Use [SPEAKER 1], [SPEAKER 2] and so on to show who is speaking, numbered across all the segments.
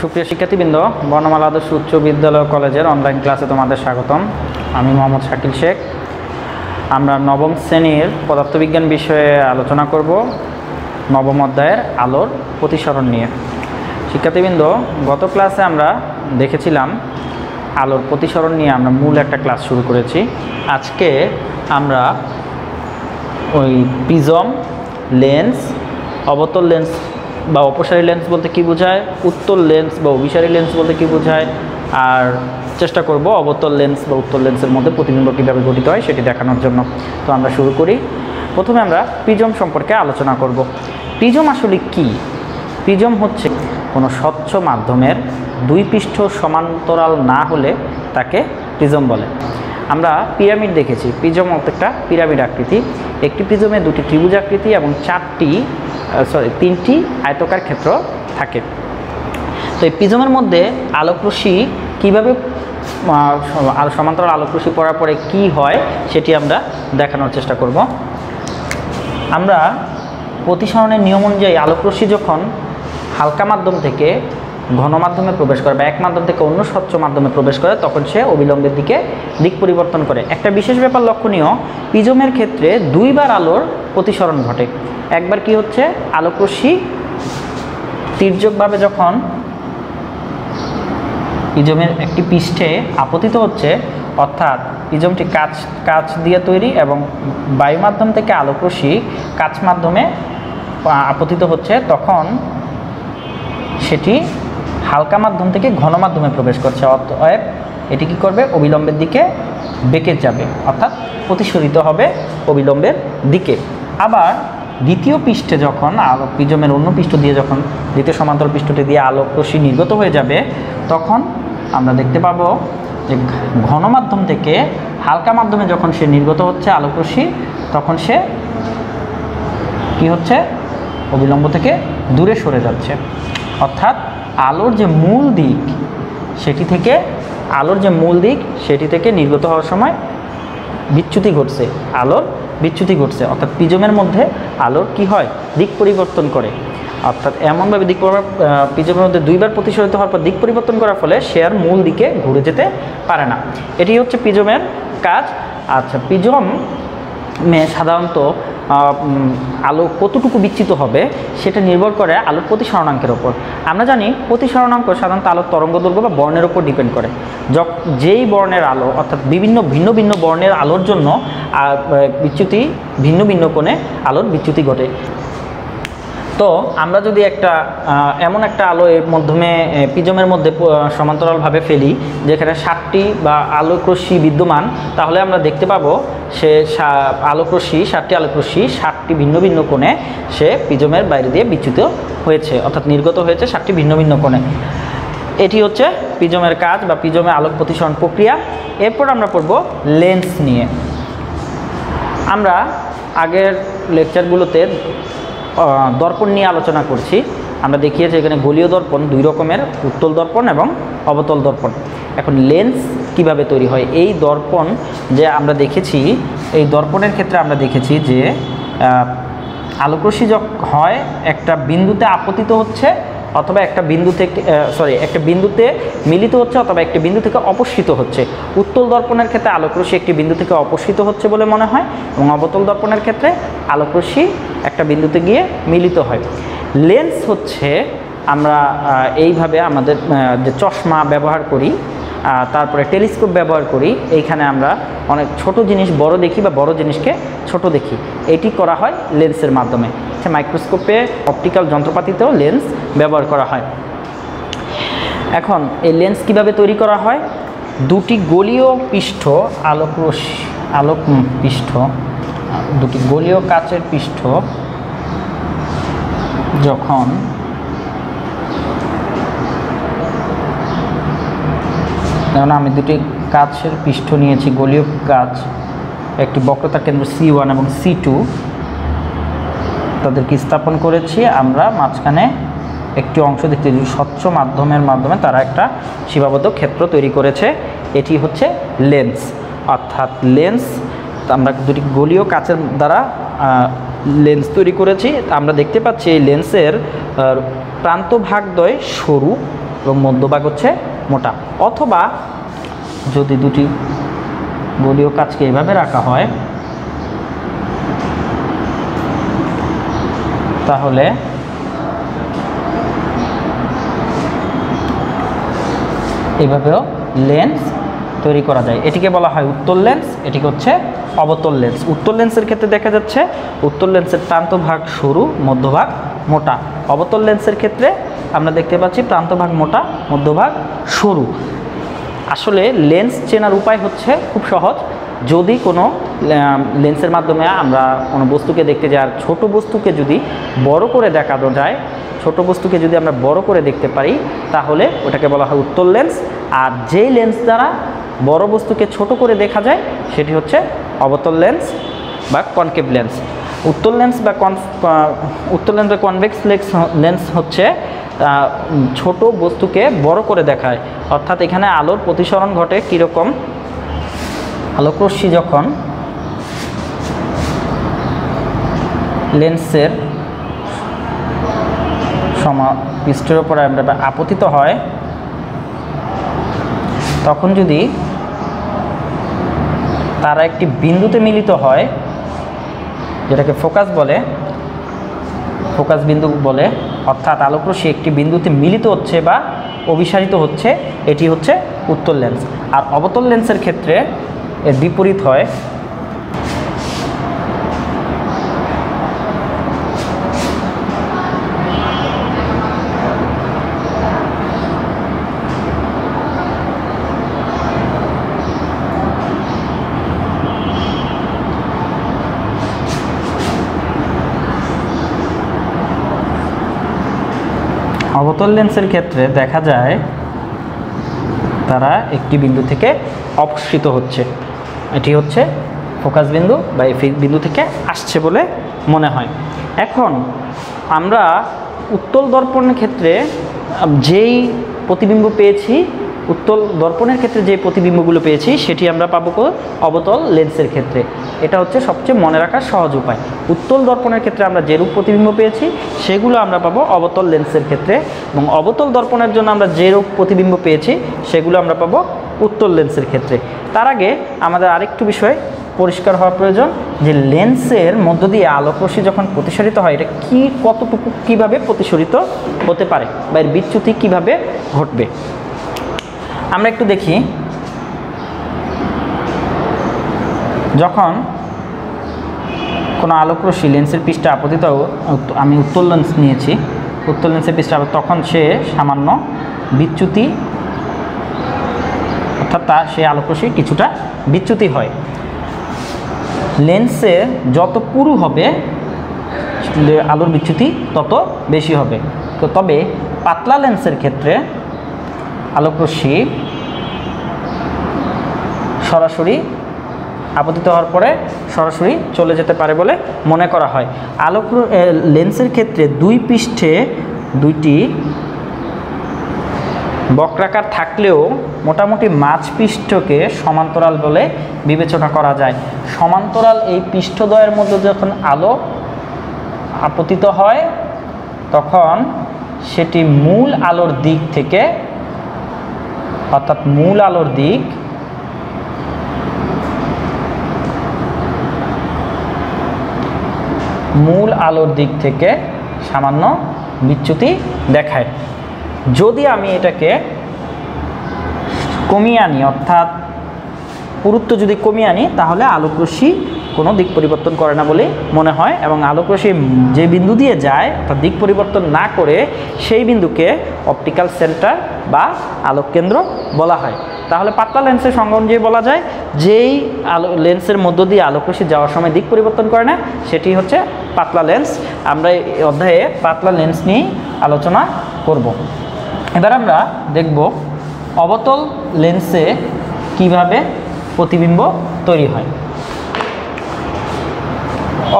[SPEAKER 1] সুপ্রিয় শিক্ষার্থীবৃন্দ বর্ণমালা আদর্শ উচ্চ বিদ্যালয় কলেজের অনলাইন ক্লাসে তোমাদের স্বাগতম। আমি মোহাম্মদ শাকিল শেখ। আমরা নবম শ্রেণির পদার্থবিজ্ঞান বিষয়ে আলোচনা করব নবম অধ্যায়ের আলোর প্রতিসরণ নিয়ে। শিক্ষার্থীবৃন্দ, গত ক্লাসে আমরা দেখেছিলাম আলোর প্রতিসরণ নিয়ে আমরা মূল একটা ক্লাস শুরু করেছি। আজকে আমরা ওই প্রিজম লেন্স অবতল লেন্স বা অপসারী লেন্স বলতে কি বোঝায়? উত্তল লেন্স বা অভিসারী লেন্স বলতে কি বোঝায়? আর চেষ্টা করব অবতল লেন্স বা উত্তল লেন্সের মধ্যে প্রতিবিম্ব কীভাবে গঠিত হয় সেটি দেখানোর জন্য। তো আমরা শুরু করি। প্রথমে আমরা প্রিজম সম্পর্কে আলোচনা করব। প্রিজম আসলে কি? প্রিজম হচ্ছে কোনো স্বচ্ছ মাধ্যমের দুই পৃষ্ঠ সমান্তরাল না হলে তাকে প্রিজম বলে। আমরা পিরামিড দেখেছি। প্রিজম একটা পিরামিড আকৃতি। একটি প্রিজমে দুটি ত্রিভুজ আকৃতি এবং চারটি সরি তিনটি আয়তকার ক্ষেত্র থাকে। তো এই প্রিজমের মধ্যে আলোকরশ্মি কীভাবে সমান্তরাল আলোকরশ্মি পড়ার পরে কী হয় সেটি আমরা দেখানোর চেষ্টা করব। আমরা প্রতিসরণের নিয়ম অনুযায়ী আলোকরশ্মি যখন হালকা মাধ্যম থেকে ঘন মাধ্যমে প্রবেশ করে বা এক মাধ্যম থেকে অন্য স্বচ্ছ মাধ্যমে প্রবেশ করে, তখন সে অবিলম্বের দিকে দিক পরিবর্তন করে। একটা বিশেষ ব্যাপার লক্ষণীয়, পিজমের ক্ষেত্রে দুইবার আলোর প্রতিসরণ ঘটে। একবার কি হচ্ছে? আলোকরশ্মি তির্যকভাবে যখন প্রিজমের একটি পৃষ্ঠে আপতিত হচ্ছে, অর্থাৎ প্রিজমটি কাচ কাচ দিয়ে তৈরি এবং বায়ু মাধ্যম থেকে আলোকরশ্মি কাচ মাধ্যমে আপতিত হচ্ছে, তখন সেটি হালকা মাধ্যম থেকে ঘন মাধ্যমে প্রবেশ করছে। অতএব এটি কী করবে? অবিলম্বের দিকে বেঁকে যাবে, অর্থাৎ প্রতিশোধিত হবে অবিলম্বের দিকে। আবার দ্বিতীয় পৃষ্ঠে যখন আলো, প্রিজমের অন্য পৃষ্ঠ দিয়ে যখন দ্বিতীয় সমান্তর পৃষ্ঠটি দিয়ে আলোক রশ্মি নির্গত হয়ে যাবে, তখন আমরা দেখতে পাবো যে ঘন মাধ্যম থেকে হালকা মাধ্যমে যখন সে নির্গত হচ্ছে আলোক রশ্মি, তখন সে কি হচ্ছে? অবিলম্ব থেকে দূরে সরে যাচ্ছে। অর্থাৎ আলোর যে মূল দিক, সেটি থেকে, আলোর যে মূল দিক, সেটি থেকে নির্গত হওয়ার সময় বিচ্যুতি ঘটছে। আলোর বিচ্যুতি ঘটছে। অর্থাৎ পিজমের মধ্যে আলোর কি হয়? দিক পরিবর্তন করে। অর্থাৎ এমনভাবে দিক প্রিজমের মধ্যে দুইবার প্রতিশোধিত হওয়ার পর দিক পরিবর্তন করার ফলে সে আর মূল দিকে ঘুরে যেতে পারে না। এটি হচ্ছে পিজমের কাজ। আচ্ছা পিজম মে সাধারণত আলো কতটুকু বিচ্ছিত হবে সেটা নির্ভর করে আলোর প্রতিসরণাঙ্কের ওপর। আমরা জানি প্রতিসরণাঙ্ক সাধারণত আলোর তরঙ্গ দৈর্ঘ্য বা বর্ণের ওপর ডিপেন্ড করে। যেই বর্ণের আলো, অর্থাৎ বিভিন্ন ভিন্ন ভিন্ন বর্ণের আলোর জন্য বিচ্যুতি ভিন্ন ভিন্ন কোণে আলোর বিচ্যুতি ঘটে। তো আমরা যদি একটা এমন একটা আলো এর মাধ্যমে পিজমের মধ্যে সমান্তরালভাবে ফেলি, যেখানে সাতটি বা আলোকরশ্মি বিদ্যমান, তাহলে আমরা দেখতে পাবো সে আলোকরশ্মি, সাতটি আলোকরশ্মি, সাতটি ভিন্ন ভিন্ন কোণে সে পিজমের বাইরে দিয়ে বিচ্যুত হয়েছে, অর্থাৎ নির্গত হয়েছে সাতটি ভিন্ন ভিন্ন কোণে। এটি হচ্ছে পিজমের কাজ বা প্রিজমের আলোক প্রতিসরণ প্রক্রিয়া। এরপর আমরা পড়ব লেন্স নিয়ে। আমরা আগের লেকচারগুলোতে দর্পণ নিয়ে আলোচনা করছি। আমরা দেখিয়েছি এখানে গলীয় দর্পণ, দুই রকমের, উত্তল দর্পণ এবং অবতল দর্পণ। এখন লেন্স কীভাবে তৈরি হয়? এই দর্পণ যে আমরা দেখেছি, এই দর্পণের ক্ষেত্রে আমরা দেখেছি যে আলোকরশ্মি যখন হয়, একটা বিন্দুতে আপতিত হচ্ছে অথবা একটা বিন্দু থেকে সরি একটা বিন্দুতে মিলিত হচ্ছে অথবা একটি বিন্দু থেকে অপসৃত হচ্ছে। উত্তল দর্পণের ক্ষেত্রে আলোকরশ্মি একটি বিন্দু থেকে অপসৃত হচ্ছে বলে মনে হয় এবং অবতল দর্পণের ক্ষেত্রে আলোকরশ্মি একটা বিন্দুতে গিয়ে মিলিত হয়। লেন্স হচ্ছে আমরা এইভাবে আমাদের যে চশমা ব্যবহার করি তারপরে টেলিস্কোপ ব্যবহার করি, এইখানে আমরা অনেক ছোট জিনিস, বড় দেখি বা বড় জিনিসকে ছোট দেখি। এটি করা হয় লেন্সের মাধ্যমে। আচ্ছা মাইক্রোস্কোপে অপটিক্যাল যন্ত্রপাতিতেও লেন্স ব্যবহার করা হয়। এখন এই লেন্স কীভাবে তৈরি করা হয়? দুটি গলীয় পৃষ্ঠ, আলোক আলোক পৃষ্ঠ, দুটি গলীয় কাচের পৃষ্ঠ যখন যেমন আমি দুটি কাচের পৃষ্ঠ নিয়েছি, গলীয় কাচ, একটি বক্রতা কেন্দ্র সি ওয়ান এবং সি টু তাদেরকে স্থাপন করেছি আমরা মাঝখানে একটি অংশ দেখতে স্বচ্ছ মাধ্যমের মাধ্যমে তারা একটা সীমাবদ্ধ ক্ষেত্র তৈরি করেছে, এটি হচ্ছে লেন্স। অর্থাৎ লেন্স, আমরা দুটি গলীয় কাচের দ্বারা লেন্স তৈরি করেছি। আমরা দেখতে পাচ্ছি এই লেন্সের প্রান্ত ভাগদ্বয় সরু এবং মধ্যভাগ হচ্ছে মোটা। অথবা যদি দুটি গলীয় কাজকে এভাবে রাখা হয়, তাহলে এইভাবেও লেন্স তৈরি করা যায়। এটিকে বলা হয় উত্তর লেন্স এটিকে হচ্ছে অবতল লেন্স উত্তর লেন্সের ক্ষেত্রে দেখা যাচ্ছে উত্তর লেন্সের প্রান্তভাগ সরু মধ্যভাগ মোটা। অবতল লেন্সের ক্ষেত্রে আমরা দেখতে পাচ্ছি প্রান্তভাগ মোটা মধ্যভাগ সরু। আসলে লেন্স চেনার উপায় হচ্ছে খুব সহজ। যদি কোনো লেন্সের মাধ্যমে আমরা কোনো বস্তুকে দেখতে যাই, আর ছোটো বস্তুকে যদি বড় করে দেখানো যায়, ছোট বস্তুকে যদি আমরা বড় করে দেখতে পারি, তাহলে ওটাকে বলা হয় উত্তল লেন্স। আর যেই লেন্স দ্বারা বড় বস্তুকে ছোট করে দেখা যায়, সেটি হচ্ছে অবতল লেন্স বা কনকেভ লেন্স। উত্তল লেন্স বা কন উত্তল লেন্স বা কনভেক্স লেন্স লেন্স হচ্ছে ছোট বস্তুকে বড় করে দেখায়। অর্থাৎ এখানে আলোর প্রতিসরণ ঘটে কীরকম? আলোকরশ্মি যখন লেন্সের সমা পৃষ্ঠের ওপর আপতিত হয়, তখন যদি তারা একটি বিন্দুতে মিলিত হয়, যেটাকে ফোকাস বলে, ফোকাস বিন্দু বলে, অর্থাৎ আলোকরশ্মি একটি বিন্দুতে মিলিত হচ্ছে বা অভিসারিত হচ্ছে, এটি হচ্ছে উত্তল লেন্স। আর অবতল লেন্সের ক্ষেত্রে এর বিপরীত হয় অবতল লেন্সের ক্ষেত্রে দেখা যায় তারা একটি বিন্দু থেকে অপসৃত হচ্ছে। এটি হচ্ছে ফোকাস বিন্দু বা এই বিন্দু থেকে আসছে বলে মনে হয়। এখন আমরা উত্তল দর্পণের ক্ষেত্রে যেই প্রতিবিম্ব পেয়েছি উত্তল দর্পণের ক্ষেত্রে যে প্রতিবিম্বগুলো পেয়েছি, সেটি আমরা পাবো অবতল লেন্সের ক্ষেত্রে। এটা হচ্ছে সবচেয়ে মনে রাখার সহজ উপায়। উত্তল দর্পণের ক্ষেত্রে আমরা যেরূপ প্রতিবিম্ব পেয়েছি, সেগুলো আমরা পাবো অবতল লেন্সের ক্ষেত্রে। এবং অবতল দর্পণের জন্য আমরা যেরূপ প্রতিবিম্ব পেয়েছি, সেগুলো আমরা পাবো উত্তল লেন্সের ক্ষেত্রে। তার আগে আমাদের আরেকটু বিষয় পরিষ্কার হওয়া প্রয়োজন, যে লেন্সের মধ্য দিয়ে আলোকরশ্মি যখন প্রতিসরিত হয়, এটা কি কতটুকু কীভাবে প্রতিসরিত হতে পারে? বা এর বিচ্যুতি কীভাবে ঘটবে? আমরা একটু দেখি। যখন কোনো আলোকরশ্মি লেন্সের পৃষ্ঠে আপতিত আমি উত্তর লেন্স নিয়েছি উত্তর লেন্সের পৃষ্ঠে তখন সে সামান্য বিচ্যুতি, অর্থাৎ তার সেই আলোকরশ্মি কিছুটা বিচ্যুতি হয়। লেন্সে যত পুরু হবে আলোর বিচ্যুতি তত বেশি হবে। তো তবে পাতলা লেন্সের ক্ষেত্রে আলোকরশ্মি সরাসরি আপতিত হওয়ার পরে সরাসরি চলে যেতে পারে বলে মনে করা হয়। আলোক লেন্সের ক্ষেত্রে দুই পৃষ্ঠে দুইটি বক্রাকার থাকলেও মোটামুটি মাঝ পৃষ্ঠকে সমান্তরাল বলে বিবেচনা করা যায়। সমান্তরাল এই পৃষ্ঠদ্বয়ের মধ্যে যখন আলো আপতিত হয়, তখন সেটি মূল আলোর দিক থেকে অর্থাৎ মূল আলোর দিক মূল আলোর দিক থেকে সামান্য বিচ্যুতি দেখায়। যদি আমি এটাকে কমিয়ে আনি, অর্থাৎ পুরুত্ব যদি কমিয়ে আনি, তাহলে আলোকরশ্মি কোনো দিক পরিবর্তন করে না বলে মনে হয় এবং আলোকরশ্মি যে বিন্দু দিয়ে যায়, অর্থাৎ দিক পরিবর্তন না করে, সেই বিন্দুকে অপটিক্যাল সেন্টার বা আলোক কেন্দ্র বলা হয়। তাহলে পাতলা লেন্সের সঙ্গে অনুযায়ী বলা যায়, যেই আলো, লেন্সের মধ্য দিয়ে আলোকরশ্মি যাওয়ার সময় দিক পরিবর্তন করে না সেটি হচ্ছে পাতলা লেন্স। আমরা এই অধ্যায়ে পাতলা লেন্স নিয়েই আলোচনা করব। এবার আমরা দেখব অবতল লেন্সে কীভাবে প্রতিবিম্ব তৈরি হয়।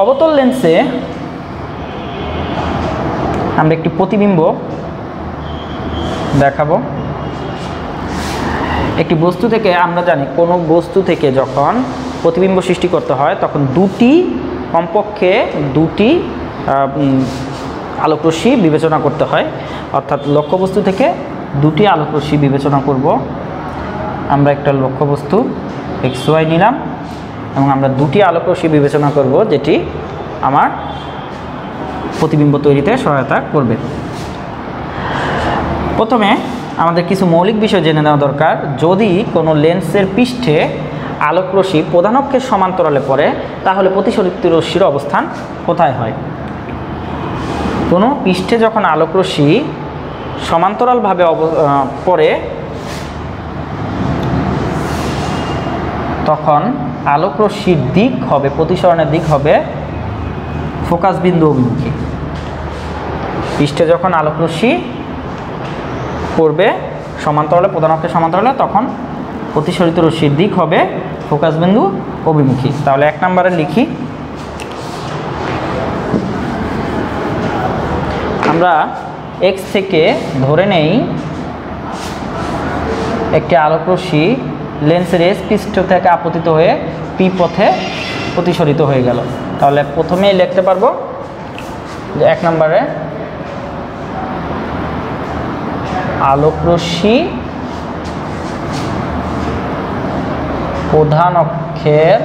[SPEAKER 1] অবতল লেন্সে আমরা একটি প্রতিবিম্ব দেখাবো। একটি বস্তু থেকে আমরা জানি কোনো বস্তু থেকে যখন প্রতিবিম্ব সৃষ্টি করতে হয়, তখন দুটি কমপক্ষে দুটি আলোকরশ্মি বিবেচনা করতে হয়। অর্থাৎ লক্ষ্যবস্তু থেকে দুটি আলোকরশ্মি বিবেচনা করব। আমরা একটা লক্ষ্যবস্তু এক্স ওয়াই নিলাম এবং আমরা দুটি আলোকরশ্মি বিবেচনা করব, যেটি আমার প্রতিবিম্ব তৈরিতে সহায়তা করবে। প্রথমে আমাদের কিছু মৌলিক বিষয় জেনে নেওয়া দরকার। যদি কোনো লেন্সের পৃষ্ঠে প্রধান অক্ষের সমান্তরালে পড়ে, তাহলে প্রতিসরিত রশ্মির অবস্থান কোথায় হয়? কোনো পৃষ্ঠে যখন আলোকরশ্মি সমান্তরালভাবে অব পড়ে, তখন আলোকরশ্মির দিক হবে, প্রতিসরণের দিক হবে ফোকাস বিন্দু অভিমুখী। পৃষ্ঠে যখন আলোকরশ্মি পড়বে সমান্তরালে, প্রধান অক্ষের সমান্তরালে, তখন প্রতিসরিত রশ্মির দিক হবে ফোকাস বিন্দু অভিমুখী। তাহলে এক নম্বরে লিখি। আমরা এক্স থেকে ধরে নেই একটি আলোকরশ্মি লেন্সের এস পৃষ্ঠ থেকে আপতিত হয়ে পি পথে প্রতিসরিত হয়ে গেল। তাহলে প্রথমেই লিখতে পারব যে এক নম্বরে আলোকরশ্মি, প্রধান অক্ষের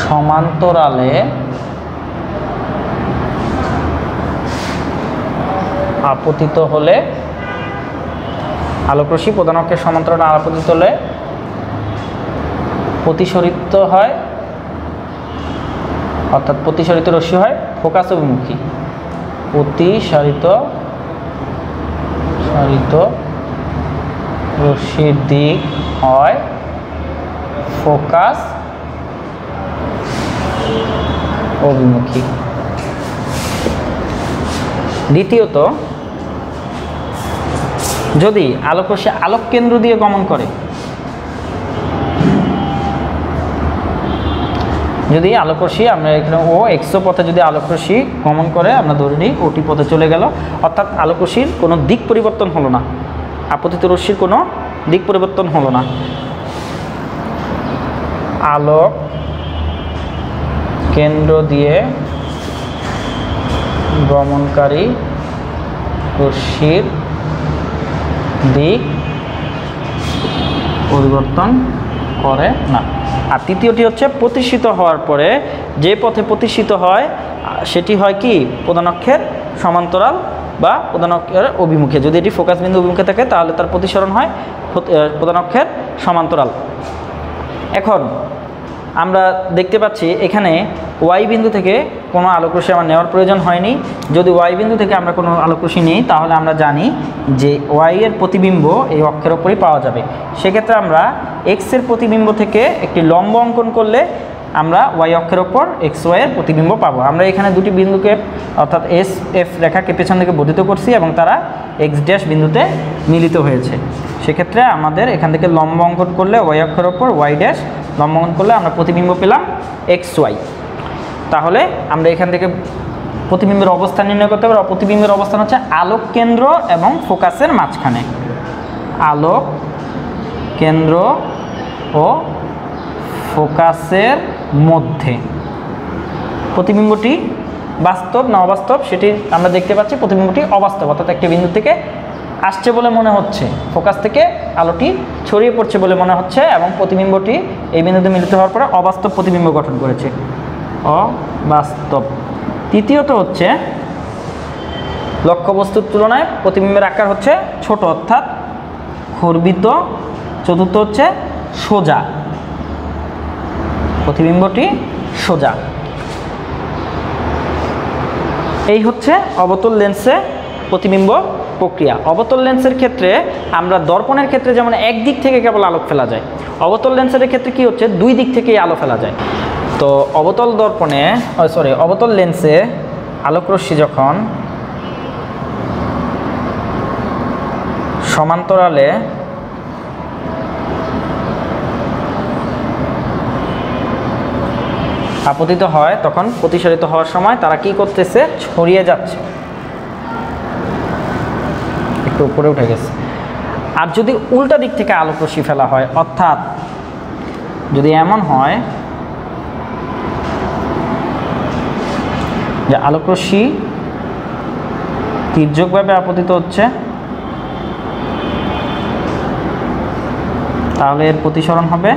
[SPEAKER 1] সমান্তরালে আপতিত হলে আলোকরশ্মি প্রধান অক্ষের সমান্তরালে আপতিত হলে প্রতিসরিত হয়, অর্থাৎ প্রতিসরিত রশ্মি হয় ফোকাস অভিমুখী। প্রতিসারিত সারিত রশ্মির দিক হয় ফোকাস অভিমুখী। দ্বিতীয়ত যদি আলোকরশ্মি আলোক কেন্দ্র দিয়ে গমন করে যদি আলোকরশ্মি, আমরা এখানে ও এক্সো পথে যদি আলোকরশ্মি গমন করে, আমরা ধরে নিই ওটি পথে চলে গেল। অর্থাৎ আলোকরশ্মির কোনো দিক পরিবর্তন হলো না। আপতিত রশ্মির কোনো দিক পরিবর্তন হলো না। আলোক কেন্দ্র দিয়ে ভ্রমণকারী রশ্মির দিক পরিবর্তন করে না। আর তৃতীয়টি হচ্ছে প্রতিষ্ঠিত হওয়ার পরে যে পথে প্রতিষ্ঠিত হয়, সেটি হয় কি? প্রধান অক্ষের সমান্তরাল বা প্রধান অক্ষের অভিমুখে। যদি এটি ফোকাস বিন্দু অভিমুখে থাকে, তাহলে তার প্রতিসরণ হয় প্রধান অক্ষের সমান্তরাল। এখন আমরা দেখতে পাচ্ছি এখানে ওয়াই বিন্দু থেকে কোনো আলোকরশ্মি আমার নেওয়ার প্রয়োজন হয়নি। যদি ওয়াই বিন্দু থেকে আমরা কোনো আলোকরশ্মি নিই, তাহলে আমরা জানি যে ওয়াই এর প্রতিবিম্ব এই অক্ষের ওপরই পাওয়া যাবে। সেক্ষেত্রে আমরা এক্সের প্রতিবিম্ব থেকে একটি লম্ব অঙ্কন করলে আমরা ওয়াই অক্ষের ওপর এক্স ওয়াই এর প্রতিবিম্ব পাবো। আমরা এখানে দুটি বিন্দুকে, অর্থাৎ এস এফ রেখাকে পেছন থেকে বর্ধিত করছি এবং তারা এক্স ড্যাশ বিন্দুতে মিলিত হয়েছে। সেক্ষেত্রে আমাদের এখান থেকে লম্ব অঙ্কন করলে ওয়াই অক্ষের ওপর ওয়াই ড্যাশ লম্ব অঙ্কন করলে আমরা প্রতিবিম্ব পেলাম এক্স ওয়াই। তাহলে আমরা এখান থেকে প্রতিবিম্বের অবস্থান নির্ণয় করতে পারব। প্রতিবিম্বের অবস্থান হচ্ছে আলোক কেন্দ্র এবং ফোকাসের মাঝখানে। আলোক কেন্দ্র ও ফোকাসের মধ্যে। প্রতিবিম্বটি বাস্তব না অবাস্তব সেটি আমরা দেখতে পাচ্ছি। প্রতিবিম্বটি অবাস্তব, অর্থাৎ একটি বিন্দু থেকে আসছে বলে মনে হচ্ছে। ফোকাস থেকে আলোটি ছড়িয়ে পড়ছে বলে মনে হচ্ছে এবং প্রতিবিম্বটি এই বিন্দুতে মিলিত হওয়ার পরে অবাস্তব প্রতিবিম্ব গঠন করেছে। অবাস্তব। তৃতীয়ত হচ্ছে, লক্ষ্যবস্তুর তুলনায় প্রতিবিম্বের আকার হচ্ছে ছোট অর্থাৎ খর্বিত। চতুর্থ হচ্ছে সোজা। প্রতিবিম্বটি সোজা। এই হচ্ছে অবতল লেন্সে প্রতিবিম্ব প্রক্রিয়া। অবতল লেন্সের ক্ষেত্রে আমরা দর্পণের ক্ষেত্রে যেমন এক দিক থেকে কেবল আলো ফেলা যায়, অবতল লেন্সের ক্ষেত্রে কি হচ্ছে? দুই দিক থেকেই আলো ফেলা যায়। তো অবতল দর্পণে সরি অবতল লেন্সে আলোকরশ্মি যখন সমান্তরালে আপতিত হয়, তখন প্রতিসারিত হওয়ার সময় তারা কি করতেছে? ছড়িয়ে যাচ্ছে। একটু উপরে উঠে গেছে। আর যদি উল্টা দিক থেকে আলোকরশ্মি ফেলা হয়, অর্থাৎ যদি এমন হয় যে আলোকরশ্মি তির্যকভাবে আপতিত হচ্ছে, তাহলে এর প্রতিসরণ হবে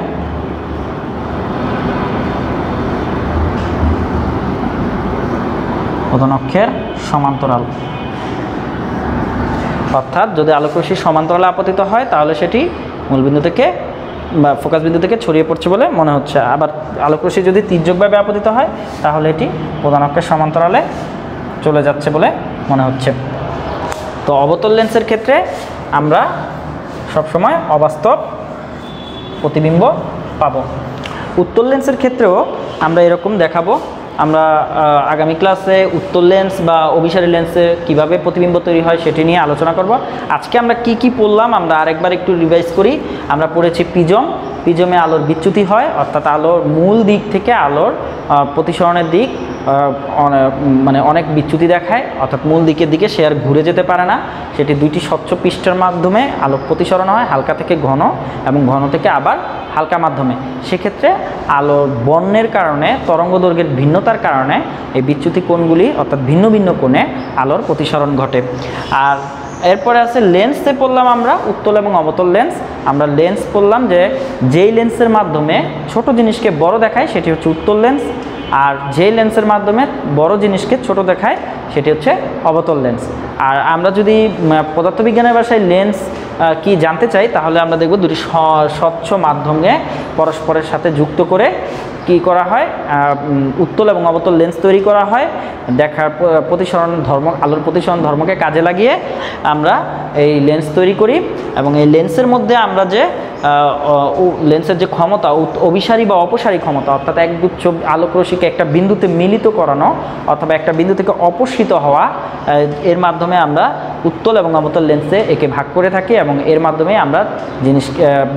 [SPEAKER 1] প্রধানক্ষের সমান্তরাল। অর্থাৎ যদি আলোকরশ্মি সমান্তরালে আপতিত হয়, তাহলে সেটি মূলবিন্দু থেকে বা ফোকাস বিন্দু থেকে ছড়িয়ে পড়ছে বলে মনে হচ্ছে। আবার আলোকরশ্মি যদি তির্যকভাবে আপতিত হয়, তাহলে এটি প্রধান অক্ষের সমান্তরালে চলে যাচ্ছে বলে মনে হচ্ছে। তো অবতল লেন্সের ক্ষেত্রে আমরা সবসময় অবাস্তব প্রতিবিম্ব পাব। উত্তর লেন্সের ক্ষেত্রেও আমরা এরকম দেখাবো আমরা আগামী ক্লাসে উত্তর লেন্স বা অভিসারী লেন্সে কীভাবে প্রতিবিম্ব তৈরি হয় সেটি নিয়ে আলোচনা করব। আজকে আমরা কি কি পড়লাম আমরা আরেকবার একটু রিভাইজ করি। আমরা পড়েছি পিজম পিজমে আলোর বিচ্যুতি হয়, অর্থাৎ আলোর মূল দিক থেকে আলোর প্রতিসরণের দিক। মানে অনেক বিচ্যুতি দেখায়, অর্থাৎ মূল দিকের দিকে সে আর ঘুরে যেতে পারে না। সেটি দুইটি স্বচ্ছ পৃষ্ঠের মাধ্যমে আলো প্রতিসরণ হয়, হালকা থেকে ঘন এবং ঘন থেকে আবার হালকা মাধ্যমে। সেক্ষেত্রে আলোর বর্ণের কারণে তরঙ্গ দৈর্ঘ্যের ভিন্নতার কারণে এই বিচ্যুতি কোণগুলি, অর্থাৎ ভিন্ন ভিন্ন কোণে আলোর প্রতিসরণ ঘটে। আর এরপরে আছে লেন্সে পড়লাম আমরা, উত্তল এবং অবতল লেন্স। আমরা লেন্স পড়লাম যে, যেই লেন্সের মাধ্যমে ছোট জিনিসকে বড় দেখায়, সেটি হচ্ছে উত্তল লেন্স। আর যে লেন্সের মাধ্যমে বড় জিনিসকে ছোট দেখায়, সেটি হচ্ছে অবতল লেন্স। আর আমরা যদি পদার্থবিজ্ঞানের ভাষায় লেন্স কি জানতে চাই, তাহলে আমরা দেখব দুটি স্বচ্ছ মাধ্যমে পরস্পরের সাথে যুক্ত করে কি করা হয়? উত্তল এবং অবতল লেন্স তৈরি করা হয়। দেখার প্রতিসরণ ধর্ম, আলোর প্রতিসরণ ধর্মকে কাজে লাগিয়ে আমরা এই লেন্স তৈরি করি এবং এই লেন্সের মধ্যে আমরা যে লেন্সের যে ক্ষমতা অভিসারী বা অপসারী ক্ষমতা, অর্থাৎ একগুচ্ছ আলোকরশ্মিকে একটা বিন্দুতে মিলিত করানো অথবা একটা বিন্দু থেকে অপসৃত হওয়া এর মাধ্যমে আমরা উত্তল এবং অবতল লেন্সে একে ভাগ করে থাকি এবং এর মাধ্যমে আমরা জিনিস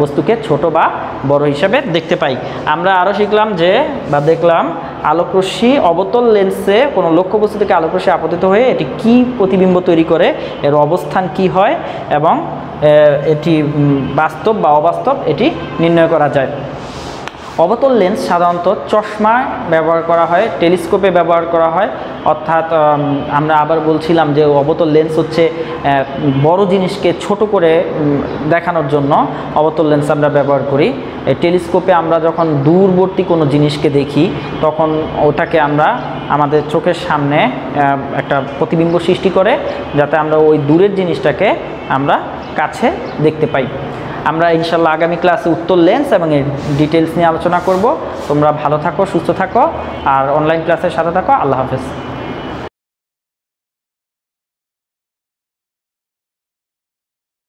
[SPEAKER 1] বস্তুকে ছোট বা বড় হিসাবে দেখতে পাই। আমরা আরও শিখলাম যে, বা দেখলাম আলোকরশ্মি অবতল লেন্সে কোনো লক্ষ্যবস্তু থেকে আলোকরশ্মি আপতিত হয়ে এটি কি প্রতিবিম্ব তৈরি করে, এর অবস্থান কি হয় এবং এটি বাস্তব বা অবাস্তব এটি নির্ণয় করা যায়। অবতল লেন্স সাধারণত চশমা ব্যবহার করা হয়, টেলিস্কোপে ব্যবহার করা হয়। অর্থাৎ আমরা আবার বলছিলাম যে অবতল লেন্স হচ্ছে বড় জিনিসকে ছোট করে দেখানোর জন্য অবতল লেন্স আমরা ব্যবহার করি। টেলিস্কোপে আমরা যখন দূরবর্তী কোনো জিনিসকে দেখি, তখন ওটাকে আমরা আমাদের চোখের সামনে একটা প্রতিবিম্ব সৃষ্টি করে, যাতে আমরা ওই দূরের জিনিসটাকে আমরা কাছে দেখতে পাই। আমরা ইনশাল্লাহ আগামী ক্লাসে উত্তর লেন্স এবং এর ডিটেলস নিয়ে আলোচনা করব। তোমরা ভালো থাকো, সুস্থ থাকো, আর অনলাইন ক্লাসের সাথে থাকো। আল্লাহ হাফেজ।